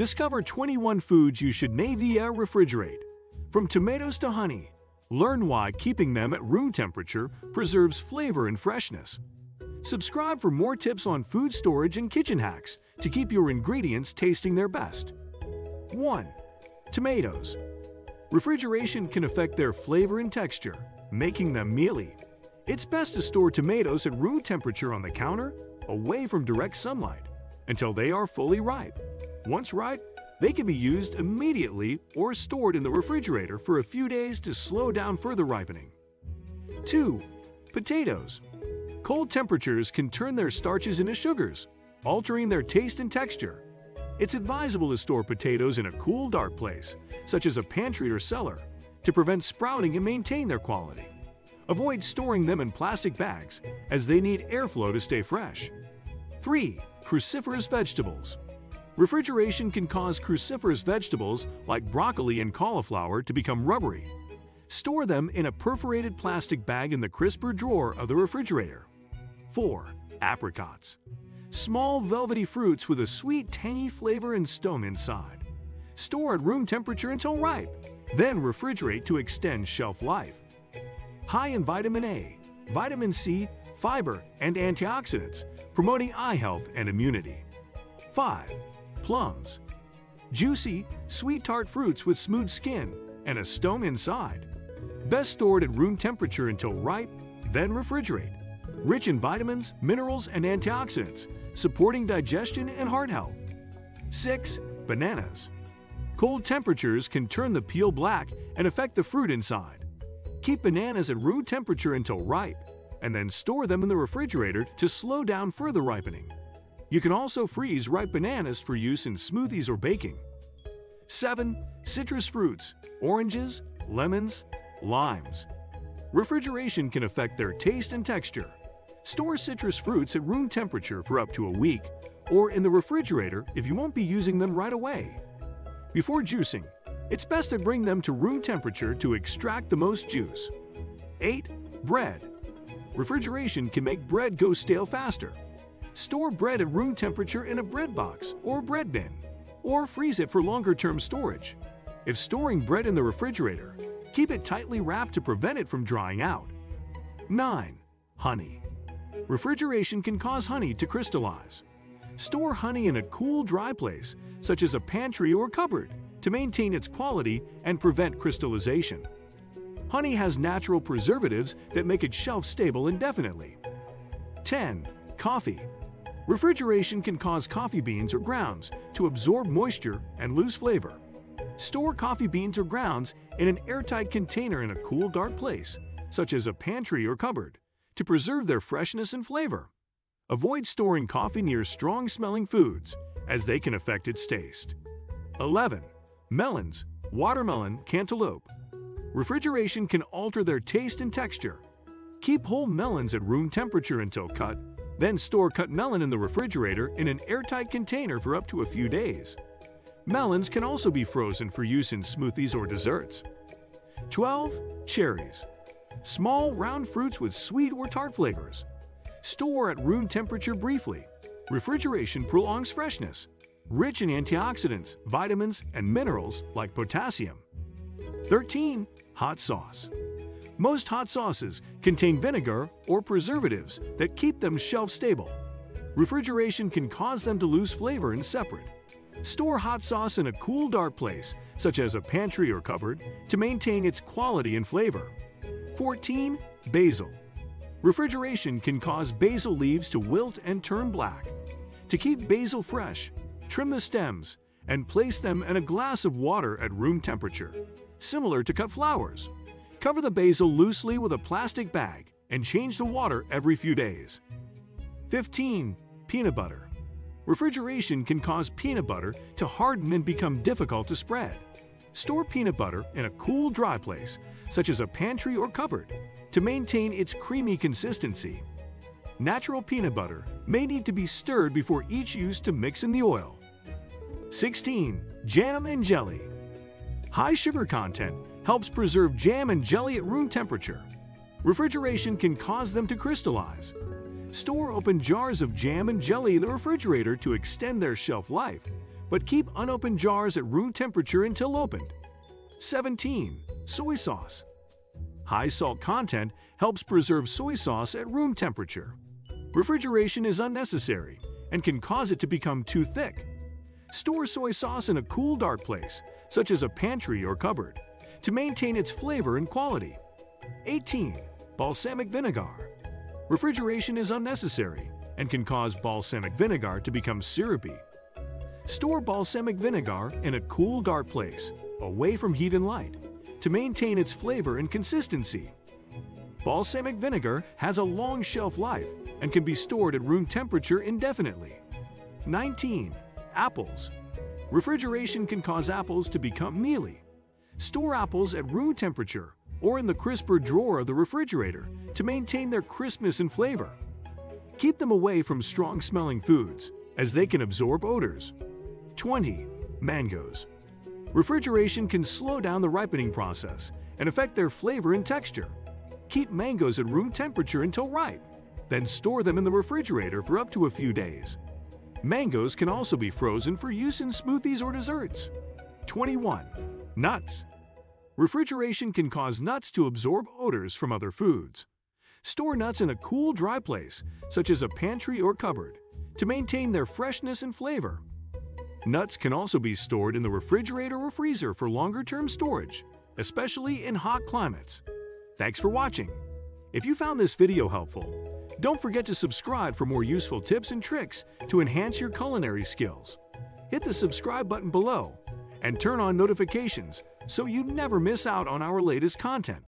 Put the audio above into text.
Discover 21 foods you should Navier refrigerate. From tomatoes to honey, learn why keeping them at room temperature preserves flavor and freshness. Subscribe for more tips on food storage and kitchen hacks to keep your ingredients tasting their best. 1. Tomatoes. Refrigeration can affect their flavor and texture, making them mealy. It's best to store tomatoes at room temperature on the counter, away from direct sunlight, until they are fully ripe. Once ripe, they can be used immediately or stored in the refrigerator for a few days to slow down further ripening. 2. Potatoes. Cold temperatures can turn their starches into sugars, altering their taste and texture. It's advisable to store potatoes in a cool, dark place, such as a pantry or cellar, to prevent sprouting and maintain their quality. Avoid storing them in plastic bags, as they need airflow to stay fresh. 3. Cruciferous vegetables. Refrigeration can cause cruciferous vegetables like broccoli and cauliflower to become rubbery. Store them in a perforated plastic bag in the crisper drawer of the refrigerator. 4. Apricots. Small velvety fruits with a sweet tangy flavor and stone inside. Store at room temperature until ripe, then refrigerate to extend shelf life. High in vitamin A, vitamin C, fiber, and antioxidants, promoting eye health and immunity. 5. Plums. Juicy, sweet tart fruits with smooth skin and a stone inside. Best stored at room temperature until ripe, then refrigerate. Rich in vitamins, minerals, and antioxidants, supporting digestion and heart health. 6. Bananas. Cold temperatures can turn the peel black and affect the fruit inside. Keep bananas at room temperature until ripe, and then store them in the refrigerator to slow down further ripening. You can also freeze ripe bananas for use in smoothies or baking. 7. Citrus fruits, oranges, lemons, limes. Refrigeration can affect their taste and texture. Store citrus fruits at room temperature for up to a week, or in the refrigerator if you won't be using them right away. Before juicing, it's best to bring them to room temperature to extract the most juice. 8. Bread. Refrigeration can make bread go stale faster. Store bread at room temperature in a bread box or bread bin, or freeze it for longer term storage. If storing bread in the refrigerator, keep it tightly wrapped to prevent it from drying out. 9. Honey. Refrigeration can cause honey to crystallize. Store honey in a cool, dry place, such as a pantry or cupboard, to maintain its quality and prevent crystallization. Honey has natural preservatives that make it shelf stable indefinitely. 10. Coffee. Refrigeration can cause coffee beans or grounds to absorb moisture and lose flavor. Store coffee beans or grounds in an airtight container in a cool, dark place, such as a pantry or cupboard, to preserve their freshness and flavor. Avoid storing coffee near strong smelling foods, as they can affect its taste. 11. Melons, watermelon, cantaloupe. Refrigeration can alter their taste and texture. Keep whole melons at room temperature until cut, then store cut melon in the refrigerator in an airtight container for up to a few days. Melons can also be frozen for use in smoothies or desserts. 12. Cherries. Small, round fruits with sweet or tart flavors. Store at room temperature briefly. Refrigeration prolongs freshness. Rich in antioxidants, vitamins, and minerals like potassium. 13. Hot sauce. Most hot sauces contain vinegar or preservatives that keep them shelf stable. Refrigeration can cause them to lose flavor and separate. Store hot sauce in a cool, dark place, such as a pantry or cupboard, to maintain its quality and flavor. 14. Basil. Refrigeration can cause basil leaves to wilt and turn black. To keep basil fresh, trim the stems and place them in a glass of water at room temperature, similar to cut flowers. Cover the basil loosely with a plastic bag and change the water every few days. 15. Peanut butter. Refrigeration can cause peanut butter to harden and become difficult to spread. Store peanut butter in a cool, dry place, such as a pantry or cupboard, to maintain its creamy consistency. Natural peanut butter may need to be stirred before each use to mix in the oil. 16. Jam and jelly. High sugar content helps preserve jam and jelly at room temperature. Refrigeration can cause them to crystallize. Store open jars of jam and jelly in the refrigerator to extend their shelf life, but keep unopened jars at room temperature until opened. 17. Soy sauce. High salt content helps preserve soy sauce at room temperature. Refrigeration is unnecessary and can cause it to become too thick. Store soy sauce in a cool, dark place, such as a pantry or cupboard, to maintain its flavor and quality. 18. Balsamic vinegar. Refrigeration is unnecessary and can cause balsamic vinegar to become syrupy. Store balsamic vinegar in a cool, dark place, away from heat and light, to maintain its flavor and consistency. Balsamic vinegar has a long shelf life and can be stored at room temperature indefinitely. 19. Apples. Refrigeration can cause apples to become mealy. Store apples at room temperature or in the crisper drawer of the refrigerator to maintain their crispness and flavor. Keep them away from strong smelling foods, as they can absorb odors. 20. Mangoes. Refrigeration can slow down the ripening process and affect their flavor and texture. Keep mangoes at room temperature until ripe, then store them in the refrigerator for up to a few days. Mangoes can also be frozen for use in smoothies or desserts. 21. Nuts. Refrigeration can cause nuts to absorb odors from other foods. Store nuts in a cool, dry place, such as a pantry or cupboard, to maintain their freshness and flavor. Nuts can also be stored in the refrigerator or freezer for longer-term storage, especially in hot climates. Thanks for watching. If you found this video helpful, don't forget to subscribe for more useful tips and tricks to enhance your culinary skills. Hit the subscribe button below and turn on notifications so you never miss out on our latest content.